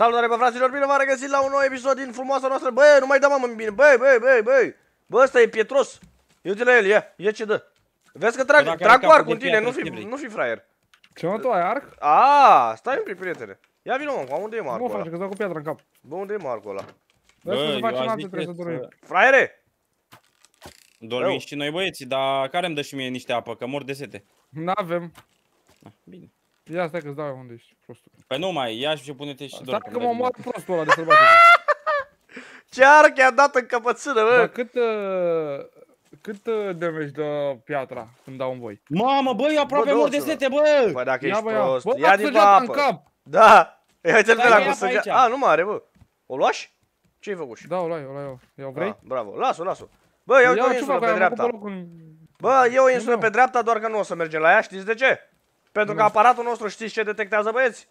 Salutare bă fraților, bine v-am regăsit la un nou episod din frumoasa noastră Bă, nu mai dă mă bine, băi, băi, băi, băi Bă, ăsta e pietros Eu te la el, ia, ia ce dă Vezi că trag, Dacă trag are cu arc capul cu de tine, nu piatră, fi, ce vrei? nu fi fraier Ce mă, tu ai arc? A, stai un pic, prietene Ia vină mă, unde e Nu mă marcul face ăla? că dau cu piatra în cap. Bă, unde e marcul ăla? Vezi că se eu face aș în altă, zice trebuie să dormim. Fraiere! Dormim Eu. și noi băieții, dar care îmi dă și mie niște apă, că mor de sete. N-avem. Ah, Bine. Ia stai că-ți dau eu unde ești, prostul. Păi nu mai, ia și pune-te și Stai dorm. că mă moară prostul ăla de sălbatic. Ce arc i-a dat în căpățână, Dar bă? cât, uh, cât uh, damage dă piatra când dau în voi? Mamă, băi, aproape Bă, mor de două-țură. sete, bă! Bă, dacă Ia ești bă, ia. prost, Bă, ia dați din săgeata în apă cap! Da, ia uite-l pe Stai, la ia cu pe săgea... aici. A, nu mai are, bă O luași? Ce-ai făcut? Da, o lai, o lai, o Iau, vrei? Ah, bravo, las-o, las-o Bă, ia uite o Ia, ce insulă fac, pe ai dreapta făcut pe locul... Bă, e o insulă Nu. pe dreapta, doar că nu o să mergem la ea, știți de ce? Pentru că Nu. aparatul nostru știți ce detectează, băieți?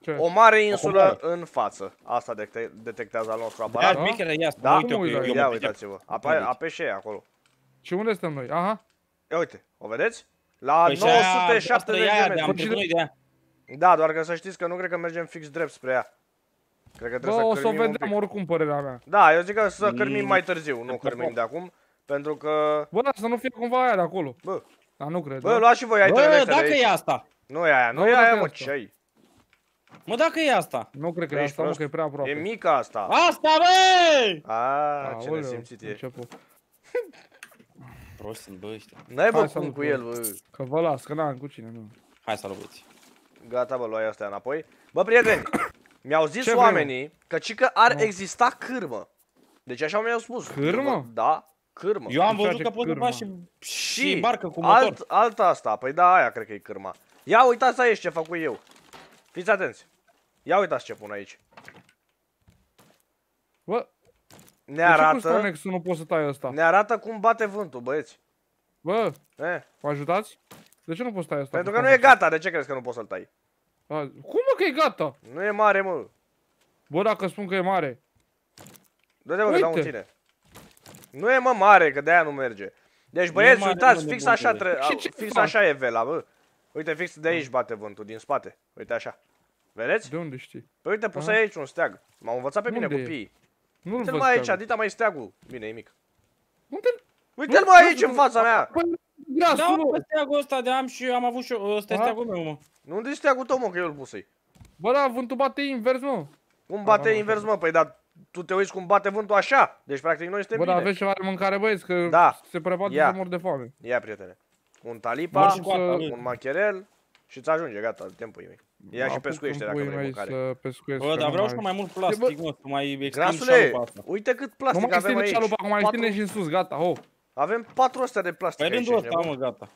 Ce? O mare insulă mare. în față. Asta dete- detectează al nostru Ia, aparat. Da? șmechere, ia, Da? uite-o Cum că îi eu dai? mă Ia pricep. uitați-vă, Ape- Uite. apeșe ea acolo. Și unde suntem noi? Aha. Ia uite, o vedeți? La Păi și aia, asta 970 e de aia, de metri. am trecut noi de aia. Da, doar că să știți că nu cred că mergem fix drept spre ea. Cred că Bă, trebuie o să să o cârmim un vedem pic. oricum părerea mea. Da, eu zic că să cârmim Mm. mai târziu, nu Pe cârmim foc. de acum. Pentru că... Bă, dar să nu fie cumva aia de acolo. Bă, Dar nu cred. bă, da? luați și voi aici Bă, de dacă aici. e asta. Nu e aia, nu Nu, e dacă aia, e mă, asta. ce ai? Mă, dacă e asta. Nu cred că Ești e asta, mă, prost? că e prea aproape. E mică asta. Asta, băi! A, ce Aoleu, nesimțit e. început. Prost sunt, bă, ăștia. N-ai bă Hai să cum nu cu fie. el, bă. Că vă las, că n-am cu cine, nu. Hai să băieți. Gata, bă, luai astea înapoi. Bă, prieteni, mi-au zis Ce vrem? oamenii că cică ar Nu. exista cârmă. Deci așa mi-au spus. Cârmă? Da, cârmă. Eu am Ce văzut face că poți să cârma? faci și, și barcă cu motor. alt, alta asta, păi da, aia cred că e cârma. Ia uitați aici ce fac cu eu. Fiți atenți. Ia uitați ce pun aici. Bă, Ne de ce cu arată, Stonex-ul nu poți să tai ăsta? ne arată cum bate vântul, băieți. Bă, Eh, mă ajutați? De ce nu poți să tai ăsta? pentru cu că nu e Stonex? gata, de ce crezi că nu poți să-l tai? A, Cum mă că e gata? Nu e mare, mă. Bă, dacă spun că e mare. Dă-te mă că dau în Uite. tine. Nu e mă mare, că de-aia nu merge. Deci băieți, mare, uitați, mă, fix nebunule. așa, tre- Și ce fix fac? așa e vela, bă. Uite, fix de aici bate vântul, din spate. Uite așa. Vedeți? De unde știi? Păi uite, pus Aha. aici un steag. M-au învățat pe mine Unde e? copiii. Nu-l Uite-l văd mai aici, steagul. dita mai steagul. Bine, e mic. Unde? Uite-l Nu, mai nu, aici, în nu. fața mea. Păi, Da, grasul, mă, bă. steagul ăsta de am și eu, am avut și eu, ăsta e Aha. steagul meu, mă. Unde e steagul tău, mă, că eu îl pus Bă, da, vântul bate invers, mă. Cum bate Aha, invers, mă? Păi, dar tu te uiți cum bate vântul așa. Deci, practic, noi Bă, suntem dar bine. aveți ceva de mâncare, băieți, că Da. se prevade Ia. să mor de foame. Ia, prietene. Un Mor talipa, și cu asta, să- bă. un macherel și îți ajunge, gata, timpul meu. Ia și Apuc pescuiește în dacă puii vrei mei mâncare. Să pescuiesc, Bă, că dar nu vreau mai- și mai mult plastic, mă, să mai extind Grasule, șalupa asta. uite cât Nu plastic mai avem extinde aici. cealupa, acum mai Patru- extinde și în sus, gata, ho. Avem 400 de plastic Păi aici, rândul ești ăsta, nebun? mă, gata.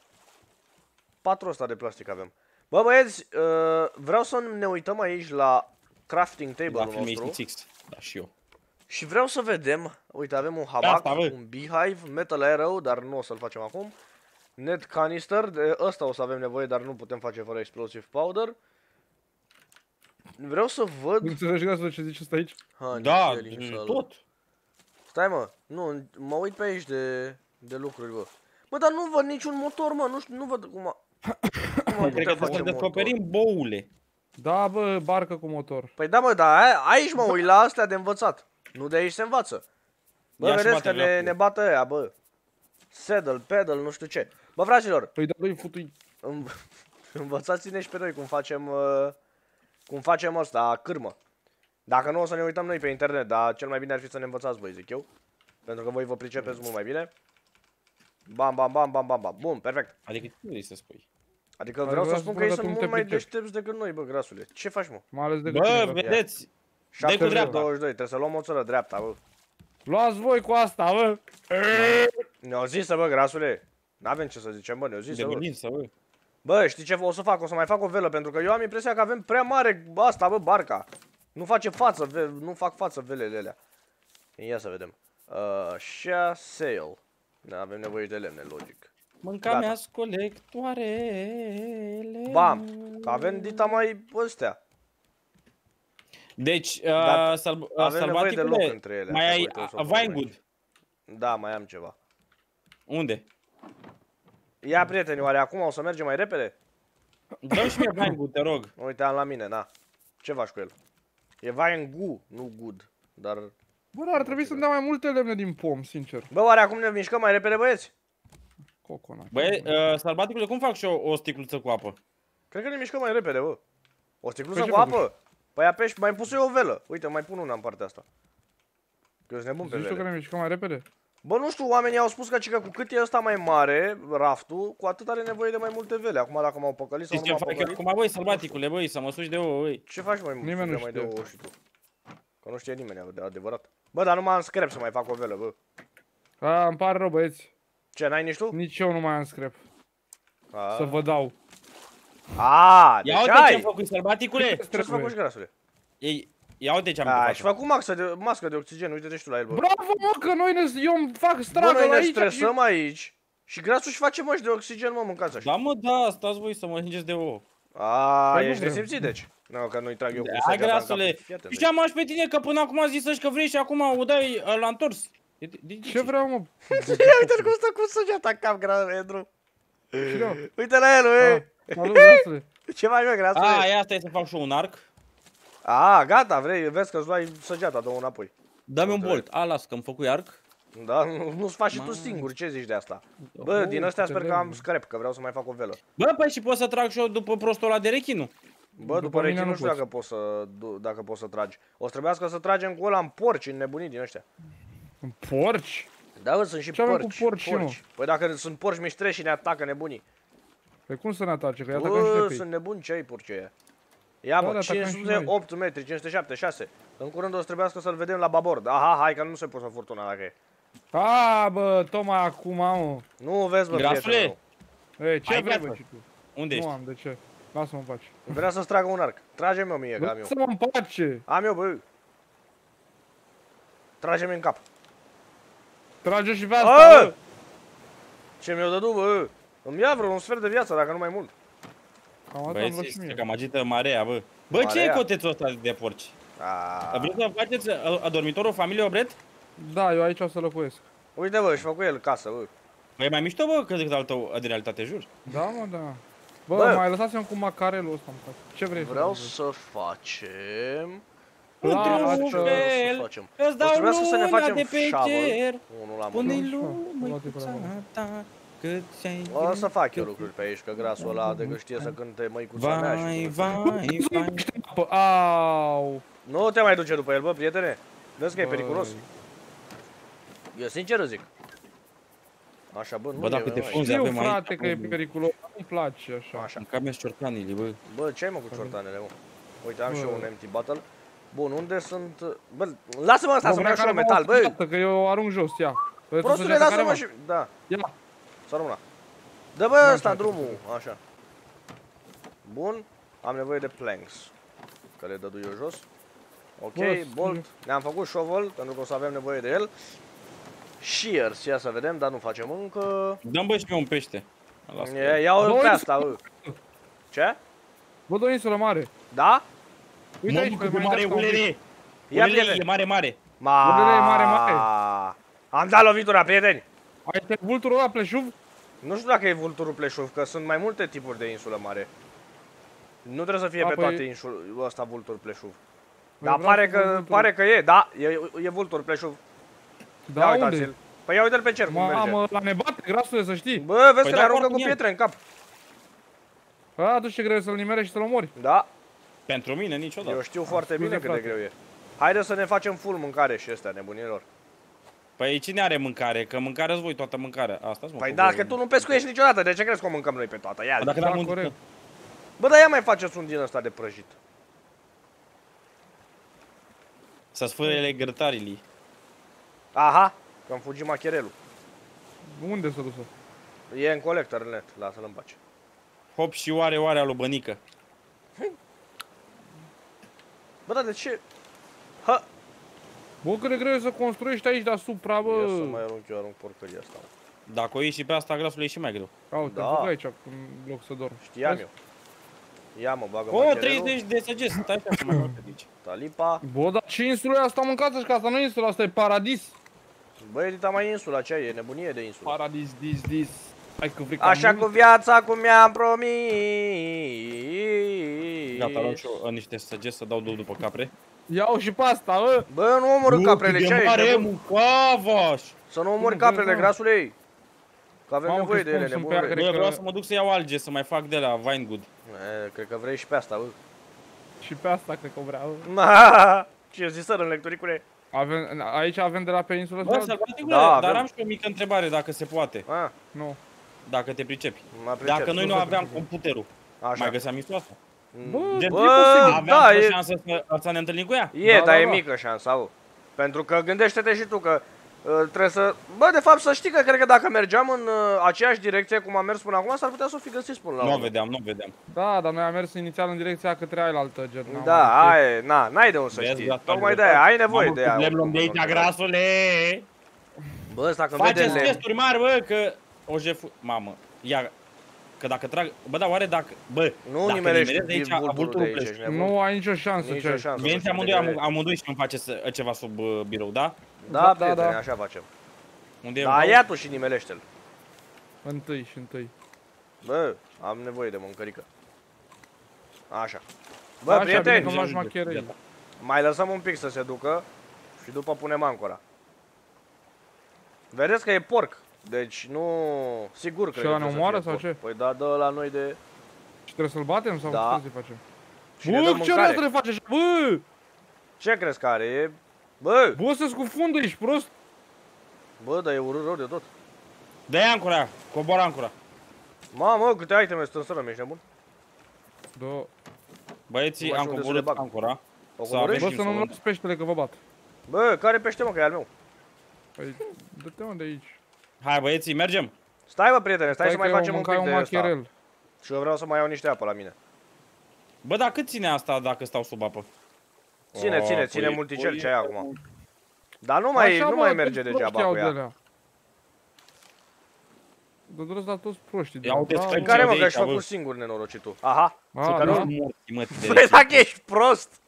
400 de plastic avem. Bă, băieți, uh, vreau să ne uităm aici la crafting La table-ul film nostru 86. Da, și eu. Și vreau să vedem, uite, avem un hamac, Asta, bă. un beehive, metal arrow, dar nu o să-l facem acum. Net canister, de ăsta o să avem nevoie, dar nu putem face fără explosive powder. Vreau să văd... Nu înțelegi grasul ce zici ăsta aici? Ha, Da, nițel, nițel. tot. Stai mă, nu, mă uit pe aici de, de lucruri, bă. Bă, dar nu văd niciun motor, mă, nu știu, nu văd cum a... Cum am Cred putea că face trebuie să motor? descoperim boule. Da, bă, barcă cu motor. Păi da, mă, dar a- aici mă uit la astea de învățat. Nu de aici se învață. Bă, Ia și vedeți că bate ne, la ne bată ăia, bă. Saddle, pedal, nu știu ce. Bă, fraților, Păi da, doi futui. înv- învățați-ne și pe noi cum facem, uh, cum facem asta, cârmă. Dacă nu o să ne uităm noi pe internet, dar cel mai bine ar fi să ne învățați voi, zic eu. Pentru că voi vă pricepeți mult mai bine. Bam, bam, bam, bam, bam, bam. Bun, perfect. Adică ce vrei să spui? Adică Ar vreau să vrea să spun că spună ei că sunt tu nu mult te mai pricepi. deștepți decât noi, bă, grasule. Ce faci, mă? Mai ales decât Bă, tine, bă. vedeți? 7 cu dreapta. 22, trebuie să luăm o țără dreapta, bă. Luați voi cu asta, bă. Ne-au zis să, bă, grasule. N-avem ce să zicem, bă, ne-au zis De să, bă. bilință, bă. Bă, știi ce o să fac? O să mai fac o velă, pentru că eu am impresia că avem prea mare asta, bă, barca. Nu face față, ve- nu fac față velele alea. Ia să vedem. Uh, așa, sail. Ne avem nevoie de lemne, logic. Mânca Gata. mea colectoarele. Bam! Că avem dita mai ăstea. Deci, Da, uh, salb, uh, avem nevoie de loc salvaticule, între ele, mai așa, ai uite, o să o uh, pun Vinewood. aici. Da, mai am ceva. Unde? Ia, prieteni, oare acum o să mergem mai repede? Dă și mie Vinewood, te rog. Uite, am la mine, na. Ce faci cu el? E Vaengu, nu good. Dar... Bă, dar ar trebui să-mi dea mai multe lemne din pom, sincer. Bă, oare acum ne mișcăm mai repede, băieți? Coconut. Băi, uh, sălbaticule, cum fac și eu o sticluță cu apă? Cred că ne mișcăm mai repede, bă. O sticluță Păi ce cu făcuși? apă? Păi apeși, mai pus eu o velă. Uite, mai pun una în partea asta. Că eu sunt nebun pe Zici tu că vele. ne mișcăm mai repede? Bă, nu știu, oamenii au spus că, cică, cu cât e ăsta mai mare, raftul, cu atât are nevoie de mai multe vele. Acum dacă m-au păcălit sau Știi nu ce m-au fac eu păcălit, acum, băi, sălbaticule, băi, să mă suci de ouă, băi. ce faci mai Nimeni nu mai de știe. ouă și tu? Că nu știe nimeni de adevărat. Bă, dar nu mai am scrap să mai fac o velă, bă. A, îmi pare rău, băieți. Ce, n-ai nici tu? Nici eu nu mai am scrap. A, Să vă dau. A, deci Ia uite ce-am ai! făcut, sălbaticule! Ce-ți făcut și grasule? Ei, ia uite ce-am A, făcut. și făcut mască de, mască de oxigen, uite-te și tu la el, bă. Bravo, mă, că noi ne... Eu îmi fac Bă, stragă noi ne aici stresăm aici și grasul și face măști de oxigen, mă, mâncați așa. Da, mă, da, stați voi să mă lingeți de ouă. A, Păi nu ești vrem. nesimțit, deci. Nu, că nu-i trag eu cu Da, săgeata în cap. grasule. Fii atent, Știam aș pe tine că până acum a zis că vrei și acum o dai uh, la întors. E de- de- de Ce vreau, mă? Ia uite cum stă cu săgeata în cap, Andru. Cine? Uite la el, Ah, ui. Salut, grasule. Ce mai mă, A, grasule? ia stai să fac și eu un arc. A, gata, vrei, vezi că îți luai săgeata, dă-o înapoi. Dă-mi un Înțeleg. bolt. A, las că-mi făcui arc. Da, nu- nu-ți faci și tu Mamă. singur, ce zici de asta? Bă, Oh, din astea câte sper că am lemne. scrap, că vreau să mai fac o velă. Bă, păi și pot să trag și eu după prostul ăla de rechinul. Bă, după, După mine rechin nu nu știu poți. dacă poți să, du- dacă poți să tragi. O să trebuiască să tragem cu ăla în porci, în nebunii din ăștia. În Porci? Da, bă, sunt și Ce avem cu porci. porci, mă? Păi dacă sunt porci miștreși și ne atacă nebunii. Păi cum să ne atace? Că iată că și Bă, de pe ei. sunt nebuni ce ai porci ăia. Ia Da, mă, da, atacăm și 508 metri, 507, 6. În curând o să trebuiască să-l vedem la babord. Aha, hai că nu se poate furtuna dacă e. A, bă, tocmai acum, mă. Nu vezi, bă, Grasule? prietenul. Ei, ce Hai, vrei, gata. bă, și tu? Unde Nu ești? am, de ce? Lasă-mă în pace. Vrea să-ți tragă un arc. Trage-mi o mie, că am eu. Lasă-mă în pace. Am eu, bă. Trage-mi în cap. Trage și pe A! asta, bă. Ce mi-o dădu, bă? Îmi ia vreo un sfert de viață, dacă nu mai mult. Cam asta am Băieți, vrut și este mie. cam agită marea, bă. Bă, ce Marea? e cotețul ăsta de porci? A, Vreți să faceți uh, adormitorul familie Obret? Da, eu aici o să locuiesc. Uite, bă, și făcu el casă, bă. Băi, e mai mișto, bă, că decât al tău de realitate, jur. Da, mă, da. Bă, Bă. mai lăsați-mi cu macarelul ăsta, mă. Ce vrei Vreau să faci? să facem... Lasă. Într-un Să fel, facem. îți O dau să trebuiască să ne luna facem de pe shovel. cer. Unul la Pune-i mână. Lume, lumăicuța ta, cât ți-ai O să fac eu lucruri pe aici, că grasul ăla de că știe să cânte măicuța mea Vai, și... vai, vai. Bă, au. Nu te mai duce după el, bă, prietene. Vezi că e Băi. periculos. Eu sincer îți zic. Așa, bă, nu Bă, e, dacă te mai. funzi, Știu, avem aici frate, că e acum. periculos. Nu-mi place așa. Așa. Mâncam ciorcanile, bă. Bă, ce ai mă cu ciortanele, mă? Uite, am și eu Bă. un empty bottle. Bun, unde sunt... Bă, lasă-mă asta să-mi vrea iau și eu care metal, m-a bă! ascultat, Că eu arunc jos, ia. Bă, tu Prostule, săgeata lasă-mă care și... va? Da, Ia. să rămână. Dă bă Nu ăsta așa, drumul, așa. Bun, am nevoie de planks. Că le dădu eu jos. Ok, Bă, bolt. Ne-am făcut shovel, pentru că o să avem nevoie de el. Shears, ia să vedem, dar nu facem încă. Dăm bă și pe un pește. Las că- Ia- Ia-o Bă, pe uite- asta, bă. Ce? Văd o insulă mare. Da? Uite Mă, aici, mă, pe cât de mai mare e încet, ulele. Ia, Ulele prieten. e mare, mare. Ma... Ulele e mare, mare. Am dat lovitura, prieteni. Ai pe vulturul ăla pleșuv? Nu știu dacă e vulturul pleșuv, că sunt mai multe tipuri de insulă mare. Nu trebuie să fie A, pe păi- toate insulă ăsta vultur pleșuv. Păi Dar vreau pare să văd că, vulturul. pare că e, da, e, e vultur pleșuv. Da, ia unde? uitați-l. Păi ia uite-l pe cer cum merge. Mamă, la ne bate, grasule, să știi. Bă, vezi Păi că da, le aruncă foarte cu bine. pietre în cap. A, tu ce greu e să-l nimerești și să-l omori. Da, Pentru mine niciodată. eu știu foarte scuze, bine cât de frate. greu e. Haide să ne facem full mâncare și ăstea, nebunilor. Păi cine are mâncare? Că mâncare voi toată mâncarea. Asta mă. Păi cu dacă voi. tu nu pescuiești niciodată, de ce crezi că o mâncăm noi pe toată? Ia Păi Dacă Da, n-am un... corect. Bă, dar ia mai faceți un din ăsta de prăjit. Să sfârele grătarilii. Aha, că-mi fugi macherelul. Unde s-a dus-o? E în colector net, lasă-l în pace. Hop și oare, oare a lui Bănică. Bă, dar de ce? Ha! Bă, cât de greu e să construiești aici deasupra, bă. Ia să mai arunc eu, arunc porcăria asta. mă. Dacă o iei și pe asta, grasul e și mai greu. Uite, Da. am făcut aici, în loc să dorm. Știam eu. Ia mă, bagă O, macherelul, 30 de săgeți, stai așa să mai multe de aici. talipa. Bă, dar ce insulă e asta mâncați și că asta nu e insulă, asta e paradis. Bă, edita mai insula, ce ai? E nebunie de insulă. Paradis, dis, dis. Hai că vrei Așa mult. cu viața cum mi-am promis. Gata, luam și eu uh, niște săgeți să dau două după capre. Iau și pe asta, ă! Bă, nu omorâ caprele, cât ce de ai? mare ești e nebun? mucavaș! Să nu omori Nu, caprele, vezi, mă. grasule. Că avem Mamă, nevoie că de ele, spun, sunt pe nebunule. ea, Bă, că- vreau să mă duc să iau alge, să mai fac de la Vinegood. E, Cred că vrei și pe asta, bă. Și pe asta cred că vreau. Ma, Ce zis în lecturicule? Avem, aici avem de la pe insulă Bă, sau? sălbaticule, Da, dar avem. am și o mică întrebare dacă se poate, A, Nu. Dacă te pricepi. mă pricep. Dacă noi nu Nu se aveam pricep. computerul, Așa. mai găseam istoasă. Bă, Gen, Bă, aveam da, vreo e- șansă să, să ne întâlnim cu ea? E, Da, dar da, e da. mică șansa, au. Pentru că gândește-te și tu că uh, trebuie să... Bă, de fapt să știi că cred că dacă mergeam în uh, aceeași direcție cum am mers până acum, s-ar putea să o fi găsit până la Nu o urmă. vedeam, nu o vedeam. Da, dar noi am mers inițial în direcția către ailaltă, gen. n-am Da, știut. aia e, na, n-ai de unde să Vezi, știi. gata, Tocmai de gata. aia, ai nevoie Mamă, de ea. cât Le luăm de aici, grasule! Bă, ăsta când vede Faceți lemn. testuri mari, bă, că o jefu... Mamă, ia... Că dacă trag... Bă, dar oare dacă... Bă, Nu dacă nimerești nimerezi de aici, vulturul de avulturul aici, pleci. ești nebun. Nu ai nicio șansă, Nicio ce șansă. Veniți să amândoi, știi de am, amândoi și îmi faceți uh, ceva sub uh, birou, da? Da, Da, da, prietene, da. așa facem. Unde e Da, un ia tu și nimelește-l. Întâi și întâi. Bă, am nevoie de mâncărică. Așa. Bă, Așa, bine prieteni, că Gata. m-aș macherei. mai lăsăm un pic să se ducă și după punem ancora. Vedeți că e porc. Deci nu... Sigur că Și ăla ne omoară sau ce? Păi da, dă la noi de... Și trebuie să-l batem sau Da. ce să facem? Și ne dă Bă, ce mâncare. trebuie să face așa? Bă! Ce crezi că are? E... Bă, Bă, să scufundă, ești prost? bă, dar e urât rău de tot. Dă-i ancora, cobor ancora. Mamă, câte iteme strânsărăm, ești nebun? Da. Băieții, Nu mai am știu unde să coborât le bag. ancora. O Să coborâști? Bă, și să nu-mi să luați peștele că vă bat. Bă, care pește mă, că e al meu? Păi, dă-te mă de aici. Hai, băieții, mergem. Stai mă, prietene, stai, să că mai eu facem un mâncai pic de un ăsta. macherel. Și eu vreau să mai iau niște apă la mine. Bă, dar cât ține asta dacă stau sub apă? Ține, Oh, ține, ține păi, multicel păi, ce ai acum. Dar nu mai, Așa, nu mă, mai toți merge proștii degeaba au cu de ea. alea. Dă drăz la toți proștii. de Ia la uite, bravo. stai Pe care mă, de că aici, ești făcut bă. singur nenorocitul. Aha. A, Să că da? nu- Morți, mă, de Băi, aici. dacă ești prost.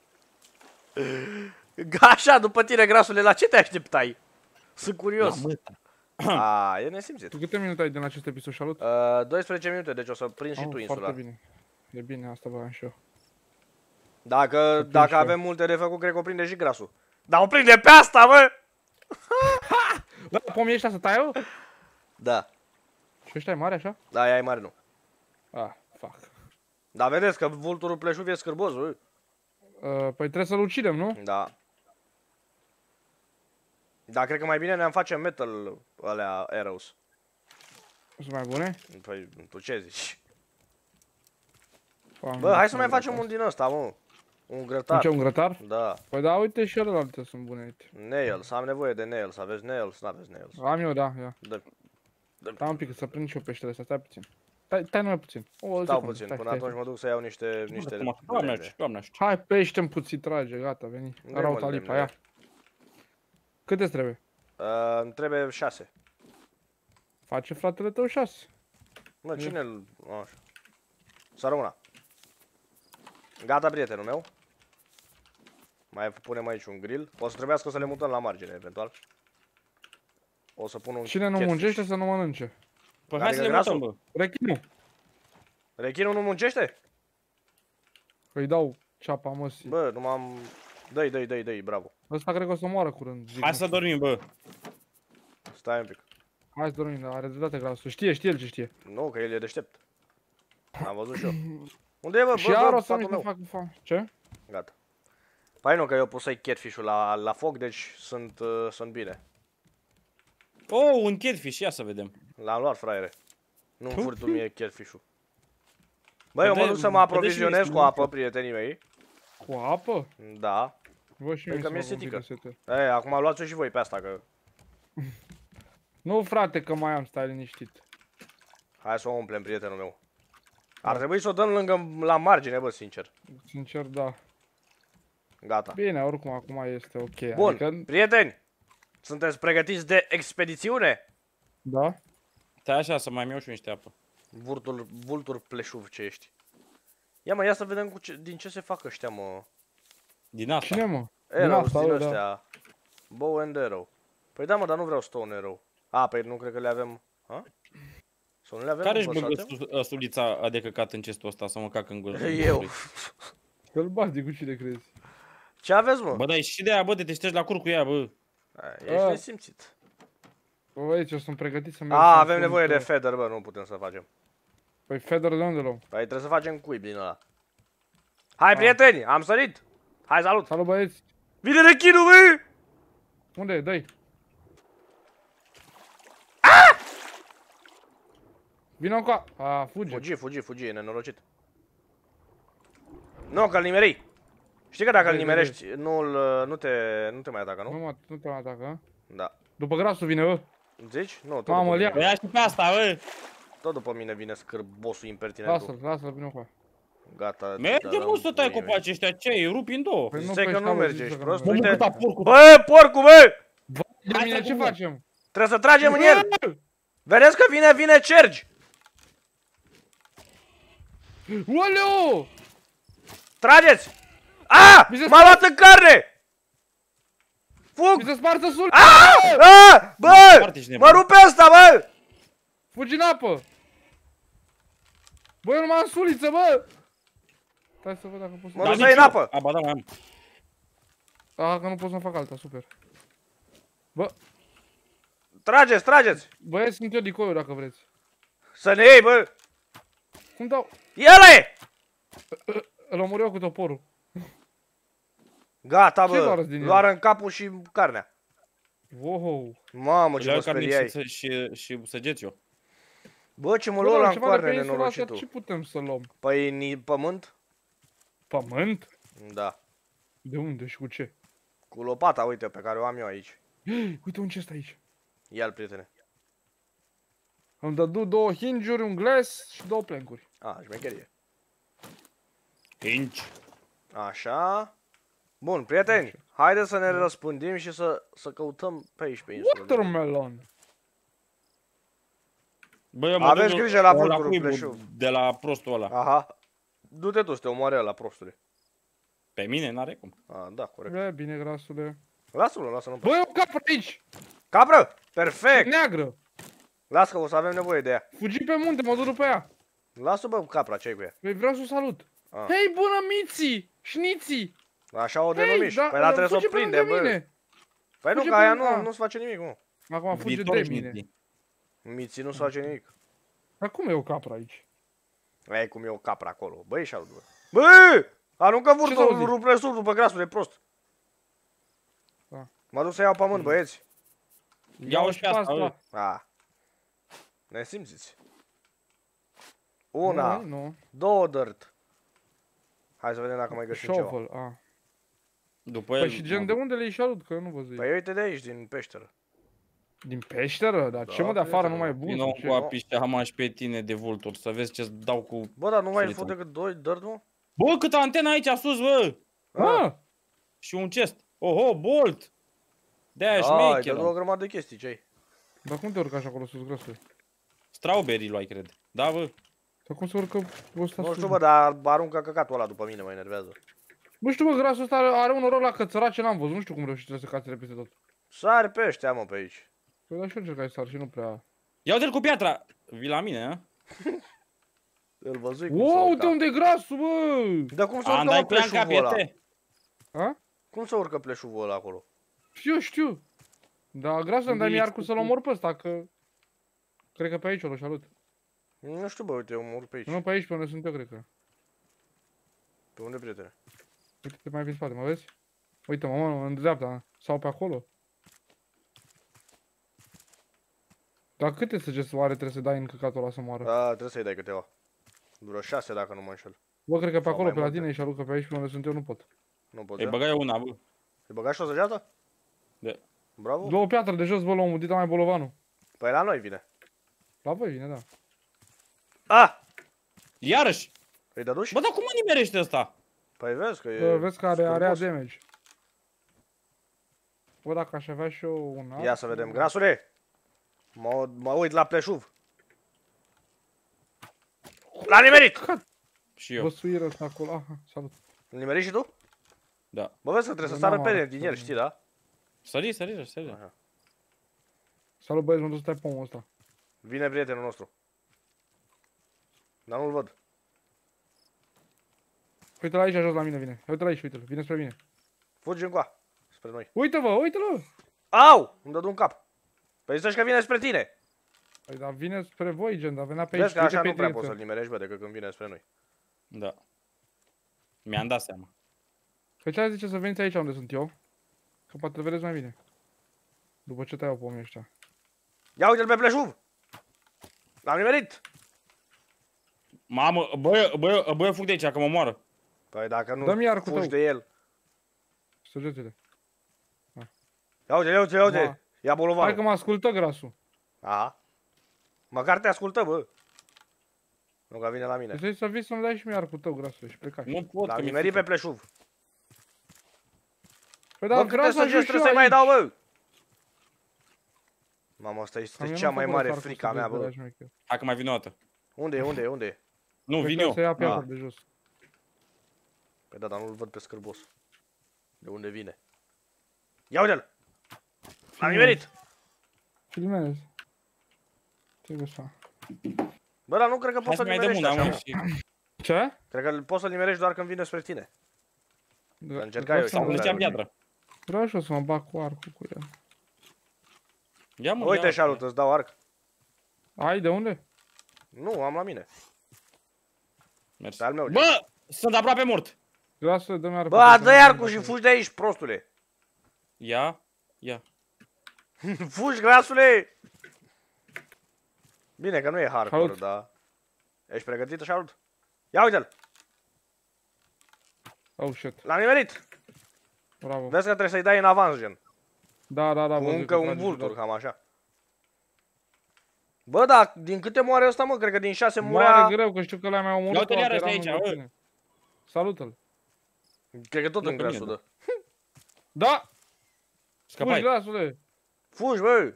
Așa, după tine, grasule, la ce te așteptai? Sunt curios. La mâta. A, e nesimțit. Tu câte minute ai din acest episod, Salut? Uh, 12 minute, deci o să prind și Au, tu Foarte insula. bine. E bine, asta voiam și eu. Dacă, prind dacă și eu. avem multe de făcut, cred că o prinde și grasul. Dar o prinde pe asta, bă! Da, pomii ăștia să taie, bă? Da. Și ăștia e mare așa? Da, ea e mare, nu. Ah, fuck. Dar vedeți că vulturul pleșuv e scârbos, bă. Uh, păi trebuie să-l ucidem, nu? Da. Da, cred că mai bine ne-am face metal alea arrows. Sunt mai bune? Păi, tu ce zici? Am Bă, hai să mai nu facem vreau un din ăsta, mă. Un asta. grătar. Ce, un grătar? Da. Păi da, uite și celelalte sunt bune, uite. Nails, am nevoie de nails. Aveți nails? Nu aveți nails. Am eu, da, ia. Dă. Da, un pic, să prind și eu peștele ăsta, stai puțin. Stai, stai numai puțin. O, Stau secundă, puțin, stai, până stai, atunci stai. mă duc să iau niște, niște Acum, Doamne, lemne. ajută, Doamne, ajută. Hai, pește puțin, trage, gata, veni. Unde Rau mă talipa, lemnele? ia. Cât îți trebuie? Uh, îmi trebuie șase. Face fratele tău șase. Mă, cine îl... Așa. Să rămână. Gata, prietenul meu. Mai punem aici un grill. O să trebuiască să le mutăm la margine, eventual. O să pun un Cine nu catfish. muncește să nu mănânce. Păi hai să Adică le mutăm, grasul? bă. Rechinul. Rechinul nu muncește? Îi dau ceapa măsii. Bă, nu m-am... Dă-i, dă-i, dă-i, dă-i, bravo. Ăsta cred că o să moară curând. Zic, Hai nu să știu. dormim, bă. Stai un pic. Hai să dormim, dar are dreptate glasul. Știe, știe el ce știe. Nu, că el e deștept. Am văzut și eu. Unde e, bă? și Bă, iar bă, o să mi patul se meu. fac foame. Ce? Gata. Păi nu, că eu pus ai catfish-ul la, la foc, deci sunt, uh, sunt bine. Oh, un catfish, ia să vedem. L-am luat, fraiere. Nu-mi Tu? furi tu mie catfish-ul. Bă, eu mă Vede- duc să mă vede și aprovizionez mie cu apă, prietenii mei. Cu apă? Da. Vă și Păi mie că să mi-e mă un pic setică. de sete. E, acum luați-o și voi pe asta, că Nu, frate, că mai am, stai liniștit. hai să o umplem, prietenul meu. Ar trebui să o dăm lângă, la margine, bă, sincer. Sincer, da. Gata. Bine, oricum, acum este ok. Bun, Adică, prieteni, sunteți pregătiți de expedițiune? da? Stai așa, să mai iau și eu niște apă. Vultur, vultur pleșuv ce ești. Ia mă, ia să vedem cu ce, din ce se fac ăștia, mă. Din asta. Cine, mă? Arrows asta, din bă, da. ăștia. Bow and arrow. Păi da, mă, dar nu vreau stone arrow. A, păi nu cred că le avem... Ha? Să nu le avem Care își băgă învățate? su- ă, sulița de căcat în cestul ăsta să mă cac în gură? Eu. Îl bați de cu cine crezi? Ce aveți, mă? Bă, dai și de aia, bă, de te ștergi la cur cu ea, bă. A, Ești Ah. nesimțit. Bă, aici sunt pregătit să merg. A, să avem sunt, nevoie de uh, feather, bă, nu putem să facem. Păi Feder de unde luăm? Păi trebuie să facem cuib din ăla. Hai, prieteni, am sărit! Hai, salut! Salut băieți! Vine rechinul, bă! Unde e? Dă-i! Vino încoa! A, fuge! Fugi, fugi, fugi, e nenorocit. Nu, că-l nimerei. Știi că dacă îl Vezi, nimerești, nu, nu, te, nu te mai atacă, Nu nu? mă, nu te mai atacă, a? Da. După grasul vine, bă! Zici? Nu, tot Mamă, după îl ia. mine. Bă, ia și pe asta, bă. Tot după mine vine scârbosul impertinentul. Lasă-l, lasă-l, vino încoa. Gata. Merge, da, mă, să tai da, copacii ăștia, ce e? Rupi în două. Păi Ziceai pe că nu ăsta, bă, merge, zice ești că prost? nu Mă, merge. Uite. mă, câta porcul. Bă, porcu, bă! De Hai mine, să ce cu- facem? Trebuie să tragem în el! Vedeți că vine, vine Cergi! Oleu! Trageți! A! Mi se M-a luat în carne! Fug! Mi se spartă sul! A! A! Bă! Foarte și nebun. Mă rupe asta, bă! Fugi în apă! Bă, eu nu mai am suliță, bă! Stai să văd dacă pot să... Mă Da, duc să nici iei în eu. apă. A, ba da, mai am. Ah, că nu pot să-mi fac alta, super. Bă, Trageți, trageți! băieți, sunt eu dicoiul dacă vreți. Să ne iei, bă! Cum dau? El e! Îl omor eu cu toporul. Gata, Ce bă! doară din el? Luară în capul și carnea. Wow. Mamă, ce Le mă carnic speriai. și, și, și săgeți eu. Bă, ce mă Bă, luă dar la în ceva de pe coarne, insula asta, nenorocitul. ce putem să luăm? Păi, ni pământ? Pământ? Da. De unde și cu ce? Cu lopata, uite, pe care o am eu aici. Uite un chest aici. Ia-l, prietene. Îmi dădu două hinge-uri, un glass și două plancuri. A, șmecherie. Hinci. Așa. Bun, prieteni, haideți să ne răspândim și să, să căutăm pe aici, pe insulă. Watermelon. Bă, eu mă Aveți duc grijă la la vulturul, cuibul pleșu. De la prostul ăla. Aha. Du-te tu să te omoare la prostule. Pe mine n-are cum. A, da, corect. E, bine, grasule. Lasă-l, lasă-l. Bă, e o capră aici! Capră! Perfect! Neagră! Lasă că o să avem nevoie de ea. Fugi pe munte, mă duc după ea. Lasă bă capra, ce cu ea? Păi vreau să o salut. Ah. Hei, bună Miții! Șniții! Așa o Hei, denumiști. da, păi la trebuie să fugi o pe lângă prindem, bă. mine. Păi nu, Fugi că pe aia lângă- nu, ah. nu-ți face nimic, mă. Acum fuge Viitor de mine. șniții. Miții nu-ți face nimic. Dar cum e o capră aici? Ei, cum e o capra acolo. Băi, și bă. Bă! Aruncă s-a vârtul, auzit? ruple sul după grasul, e prost. Da. Mă duc să iau pământ, băieți. Ia-o și pe asta, bă. A. Ne simțiți. Una, Nu, nu. două dirt. Hai să vedem dacă mai găsim ceva. Shovel, a. După Păi el... și gen de unde le-ai salut, că eu nu văzui. Păi uite de aici, din peșteră. Din peșteră? Dar ce Da, mă de afară nu prietene, mai e bun? Vino sau cu ce? apiște hamaș pe tine de vultur, să vezi ce-ți dau cu... Bă, dar nu mai Sărită. fut decât doi dirt, mă? Bă, câtă antenă aici sus, bă! Ah, Și un chest. Oho, bolt! De-aia Da, ai șmecher. dădu o grămadă de chestii, ce dar cum te urcă așa acolo sus, grăsule? Strawberry luai, cred. Da, bă. Dar cum se urcă ăsta Nu sus? știu, bă, dar aruncă căcatul ăla după mine, mă enervează. Nu știu, bă, grasul ăsta are, are un noroc la cățărat ce n-am văzut. Nu știu cum reușește să cațele peste tot. Sare pe ăștia, mă, pe aici. Păi dar și eu încercai să sar și nu prea... Ia uite-l cu piatra! Vii la mine, a? Îl văzui cum Wow, se uite urca. unde e grasul, bă! Dar cum se Am urcă, dai mă, planca pleșuvul ăla? piete? A? Cum se urcă pleșuvul ăla acolo? Știu, știu. Dar grasul îmi dai mie arcul să-l omor pe ăsta, că... Cred că pe aici o l salut. Nu știu, bă, uite, eu mă urc pe aici. Nu, pe aici, pe unde sunt eu, cred că. Pe unde, prietene? Uite, te mai vin spate, mă vezi? Uite, mă, mă, în dreapta, sau pe acolo. Dar câte săgeți oare trebuie să dai în căcatul ăla să moară? Da, trebuie să-i dai câteva. Vreo șase dacă nu mă înșel. Bă, cred că pe Sau acolo, mai pe la multe. tine, și alucă pe aici, pe unde sunt eu, nu pot. Nu poți, Îi da? băgai una, bă. Îi băgai și o săgeată? Da. Bravo. Două piatră de jos, bă, la omul, dita mai bolovanul. Păi la noi vine. La voi vine, da. Ah! Iarăși! Îi dăduși? Bă, dar cum mă nimerește ăsta? Păi vezi că e... Bă, vezi că are, are scârbos. damage. Bă, dacă aș avea și eu un arc... Ia să vedem. Grasule! Mă, mă uit la pleșuv. L-a nimerit! Și eu. Bă, suiră ăsta acolo, aha, salut. Îl nimerit și tu? Da. Bă, vezi că trebuie să Nu sară am pe arătat, din el, nu. știi, da? Sări, sări, sări. Așa. Salut, băieți, mă duc să tai pomul ăsta. Vine prietenul nostru. Dar nu-l văd. Uite-l aici jos la mine vine. Uite-l aici, uite-l. Vine spre mine. Fugi încoa. Spre noi. Uite-vă, uite-l! Au! Îmi dă un cap. Păi zici că vine spre tine. Păi, dar vine spre voi, gen, dar venea pe aici. Vezi că uite așa pe nu prea tine, poți să-l nimerești, bă, decât când vine spre noi. Da. Mi-am dat seama. Păi ce zice să veniți aici unde sunt eu? Că poate îl vedeți mai bine. După ce te-au pomii ăștia. Ia uite-l pe pleșuv! L-am nimerit! Mamă, bă, bă, bă, fug de aici, că mă moară. Păi dacă nu Dă-mi iar cu fugi tău. de el. Săgetele. Ia uite, ia uite, ia uite. Ma. Ia Hai că bolovanul. mă ascultă grasul. Aha. Măcar te ascultă, bă. Nu că vine la mine. Deci să vii să-mi dai și mie arcul tău grasul și plecați. Nu pot, L-am că mi-e nimerit pe frică. pleșuv. Păi Bă, da, câte grasul săgeți ajung și trebuie eu să-i mai aici. dau, bă? Mamă, asta Am este eu cea nu mai făcut mare arcul frica să mea, vezi bă. de la șmecher. Hai că mai vine o dată. Unde e, unde e, unde e? Nu, Cred vin că eu. Să ia pe Ah. apă de jos. Păi da, dar nu-l văd pe scârbos. De unde vine? Ia uite-l! L-am nimerit! Filmez. Ce găsa? Bă, dar nu cred că Hai poți să să-l mai dăm nimerești una, așa. mă, mă. și... Ce? Cred că poți să-l nimerești doar când vine spre tine. Da, încercai eu vreau și să Sau nu mă- nu prea ziceam piatră. Vreau și eu să mă bag cu arcul cu el. Ia mă, Uite, ia. Șalut, îți dau arc. Ai, de unde? Nu, am la mine. Mersi. Pe al meu. Bă, sunt aproape mort. Grasul, dă-mi arcul. Bă, că dă nu- arcul și fugi de aici, prostule. Ia, ia. Fugi, grasule! Bine că nu e hardcore, Salut. dar... Ești pregătit, Șalut? Ia uite-l! Oh, shit. L-am nimerit! Bravo. Vezi că trebuie să-i dai în avans, gen. Da, da, da. Cu văzut încă că un trage vultur, și cam așa. Bă, da, din câte moare ăsta, mă? Cred că din șase da. murea... Moare greu, că știu că l-ai mai omorât. Ia uite-l toate, iarăși eram aici, lângă bă. tine. Salută-l. Cred că tot Nu, în pe grasul mine, dă. Da! Fugi, Scăpai. grasule! Fugi, bă!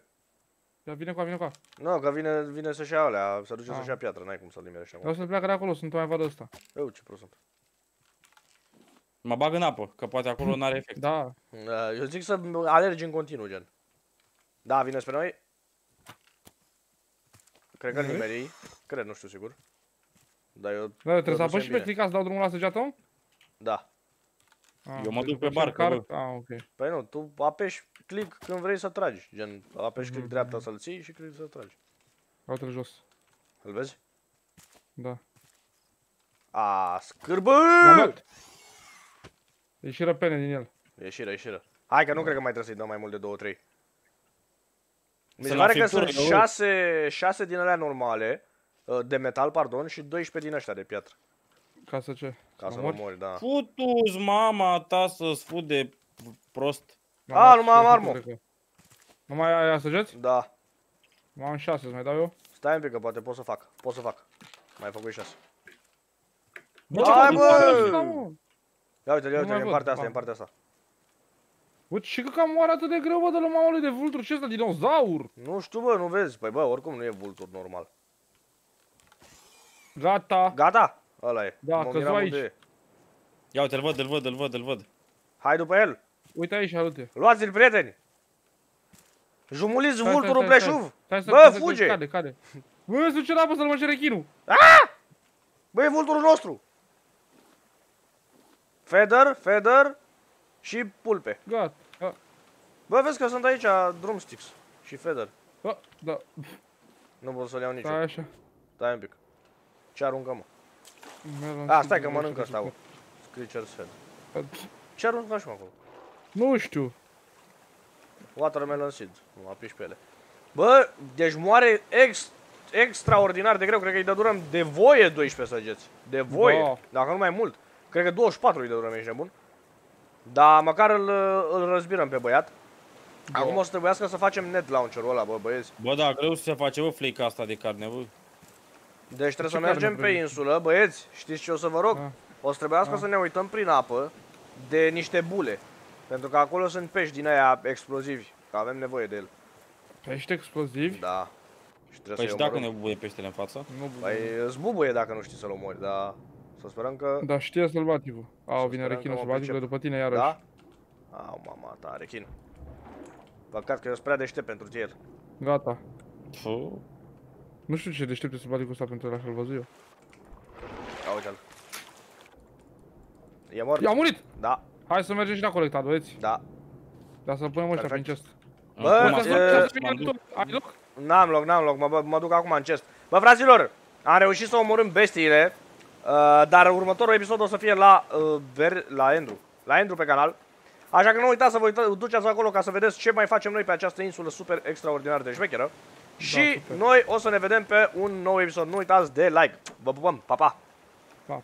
Ia, vine cu a, vine cu a. Nu, că vine, vine să-și ia alea, să duce Ah. să-și ia piatră, n-ai cum să-l nimerești Vreau acum. să pleacă de acolo, sunt mai vadă ăsta. Eu, ce prost sunt. Mă bag în apă, că poate acolo n-are efect. Da. Da, Eu zic să alergi în continuu, gen. Da, vine spre noi. Cred că Vrei? nimerii. Cred, nu știu sigur. Dar eu... Da, trebuie să Produsem apăși și pe bine. click ca să dau drumul la săgeată? Da. Ah, Eu mă ok, duc după pe ce barcă, încarc- Ah, ok. Păi nu, tu apeși click când vrei să tragi. Gen, apeși Mhm. click dreapta să-l ții și click să tragi. Uite-l jos. Îl vezi? Da. A, scârbă! M-am dat. Ieșiră pene din el. Ieșiră, ieșiră. Hai că nu cred că mai trebuie să-i dăm mai mult de 2-3. Mi se Sunt la pare că friptură, sunt eu- 6, 6 din alea normale, uh, de metal, pardon, și 12 din ăștia de piatră. Ca să ce? Ca să mor? mă mori, da. Futu-ți mama ta să-ți fut de prost. M-am A, luat nu mai am și eu, armă. cred că. Nu mai ai aia săgeți? Da. Mai am șase, să mai dau eu? Stai un pic că poate pot să fac. Pot să fac. Mai ai făcut 6. Bă, Hai, ce bă! faci? Da, mă. Ia uite, ia Nu uite, mai în văd, partea asta, bam. în partea asta. Uite, și că cam moare atât de greu, bă, de la mama lui de vultur. Ce ăsta, dinozaur? Nu știu, bă, nu vezi. Păi bă, oricum nu e vultur normal. Gata. Gata? Ăla e. Da, Mă căzu miram aici. unde e. Ia uite, îl văd, îl văd, îl văd, îl văd. Hai după el. Uite aici, alute. Luați-l, prieteni. Jumuliți Stai, vulturul stai, stai, pleșuv. Stai să- Bă, stai să- fuge. Cade, cade. Bă, să duce la apă să-l mănânce rechinul. Bă, e vulturul nostru. Feather, feather și pulpe. Gata. A, Bă, vezi că sunt aici drumsticks și feather. a, da. Nu pot să-l iau nici Stai eu. așa. Stai un pic. Ce aruncă, mă? Melon A, seed, stai că nu mănâncă știu ăsta, ce bă. Screecher's head. fac. Ce aruncă și mă acolo? Nu știu. Watermelon seed. Nu apiși pe ele. Bă, deci moare ex, extraordinar de greu. Cred că îi dădurăm de voie 12 săgeți. De voie. Da. Dacă nu mai mult. Cred că 24 îi dădurăm, ești nebun. Dar măcar îl, îl răzbirăm pe băiat. Acum o să trebuiască să facem net launcher-ul ăla, bă, băieți. Bă, da, greu să se face, bă, flake asta de carne, bă. Deci trebuie Ce să carne mergem pe vrei? insulă, băieți. Știți ce o să vă rog? Da. O să trebuiască Da. să ne uităm prin apă de niște bule. Pentru că acolo sunt pești din aia explozivi. Că avem nevoie de el. Pești explozivi? Da. Și trebuie Păi și să-i dacă omorâm. ne bubuie peștele în față? Nu, Păi îți bubuie dacă nu știi să-l omori, dar să sperăm că... Da, știe sălbaticul. Au, Să vine sperăm rechinul că mă sălbaticul pricep. după tine iarăși. Da? Au, mama ta, rechin. Păcat că eu sunt prea deștept pentru el. Gata. Fu. Nu știu ce deștept e sălbaticul ăsta pentru el, așa-l văzut eu. Ia uite-l. E mort? I-a murit! Da, Hai să mergem și la colectat, băieți. da. Dar să punem ăștia prin Perfect. chest. Bă, Acum Să e- stăm, m-am să vină dus. tot. Ai loc? N-am loc, n-am loc, mă, mă, mă duc acum în chest. Bă, fraților, am reușit să omorâm bestiile, uh, dar următorul episod o să fie la, uh, ver, la Andrew. La Andrew pe canal. Așa că nu uitați să vă uita, duceți acolo ca să vedeți ce mai facem noi pe această insulă super extraordinar de șmecheră. Și super. noi o să ne vedem pe un nou episod. Nu uitați de like. Vă pupăm, pa, pa! Pa, pa.